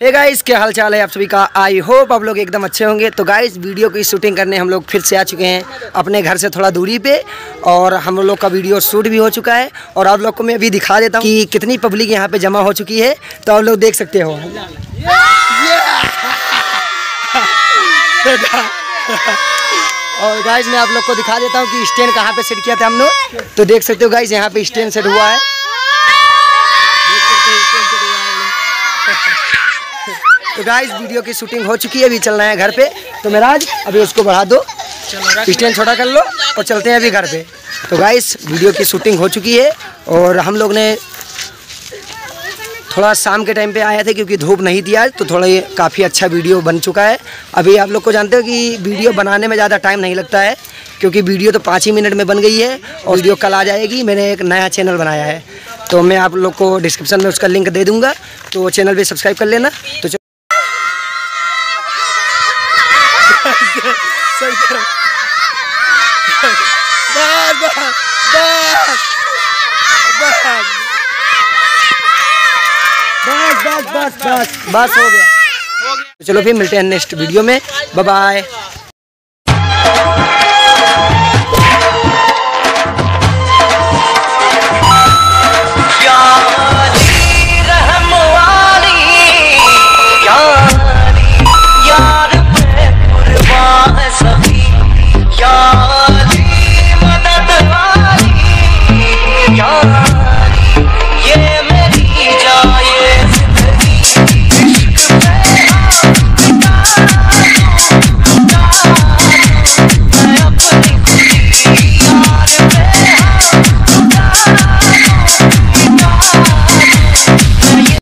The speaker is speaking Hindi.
हे गाइस क्या हाल चाल है आप सभी का? आई होप आप लोग एकदम अच्छे होंगे। तो गाइस वीडियो की शूटिंग करने हम लोग फिर से आ चुके हैं अपने घर से थोड़ा दूरी पे और हम लोग का वीडियो शूट भी हो चुका है और आप लोग को मैं अभी दिखा देता हूँ कि कितनी पब्लिक यहाँ पे जमा हो चुकी है। तो आप लोग देख सकते हो। और गाइज़ मैं आप लोग को दिखा देता हूँ कि स्टैंड कहाँ पे सेट किया था हम लोग। तो देख सकते हो गाइज़ यहाँ पे स्टैंड सेट हुआ है। तो गाइज़ वीडियो की शूटिंग हो चुकी है अभी चलना है घर पे। तो मेराज अभी उसको बढ़ा दो। स्टैंड छोटा कर लो और चलते हैं अभी घर पे। तो गाइस वीडियो की शूटिंग हो चुकी है और हम लोग ने थोड़ा शाम के टाइम पे आए थे क्योंकि धूप नहीं थी आज तो थोड़ा ये काफ़ी अच्छा वीडियो बन चुका है। अभी आप लोग को जानते हो कि वीडियो बनाने में ज़्यादा टाइम नहीं लगता है क्योंकि वीडियो तो पाँच ही मिनट में बन गई है। और वीडियो कल आ जाएगी मैंने एक नया चैनल बनाया है। तो मैं आप लोग को डिस्क्रिप्शन में उसका लिंक दे दूँगा तो चैनल भी सब्सक्राइब कर लेना तो बस बस बस बस हो गया तो चलो फिर मिलते हैं नेक्स्ट वीडियो में बाय